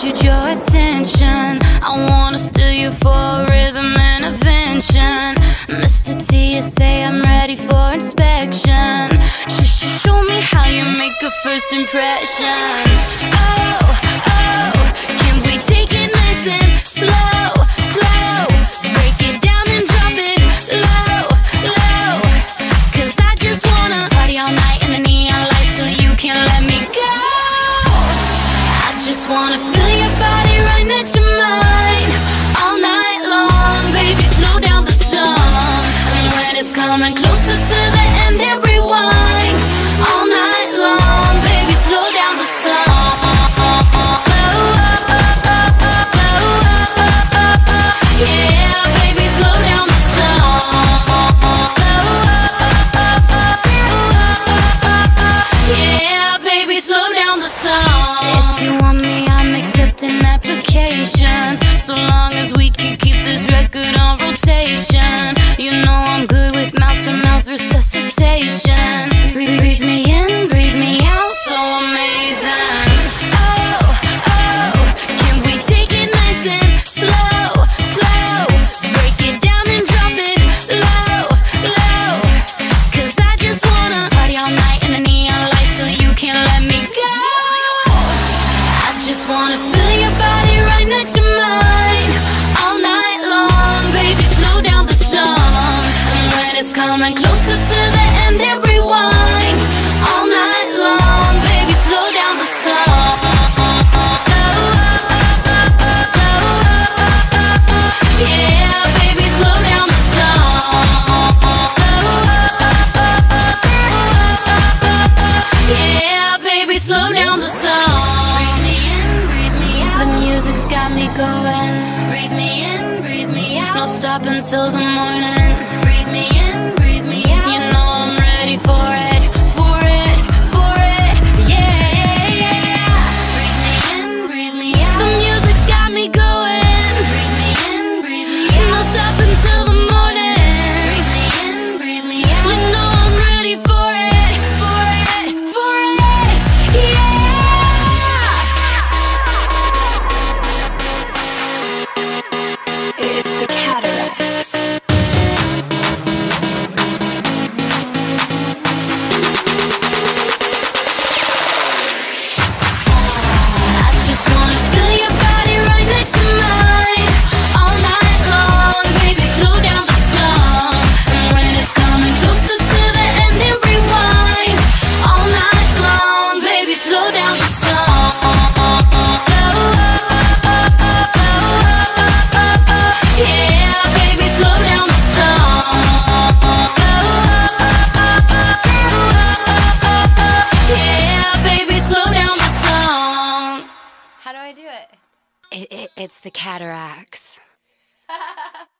captured your attention I wanna steal you for rhythm intervention Mr. T, you say I'm ready for inspection Sh -sh Show me how you make a first impression oh. Wanna feel your body right next to mine all night long, baby. Slow down the song, and when it's coming closer to the end, then rewind all night long, baby. Slow down the song. Yeah, baby, slow down the song. Yeah, baby, slow down the song. Accepting applications. So long as we can keep this record on rotation. You know I'm good with mouth to mouth resuscitation. Breathe, me in, breathe me out, so amazing. Oh, oh, can we take it nice and slow, slow? Break it down and drop it low, low. Cause I just wanna party all night in the neon lights till you can't let me go. I just wanna feel coming closer to the end, then rewind all night long, baby. Slow down the song. Yeah, baby, slow down the song. Yeah, baby, slow down the song. Breathe me in, breathe me out. The music's got me going. Breathe me in, breathe me out. No stop until the morning. Breathe me in, How do I do it? It, it, it's the cataracts.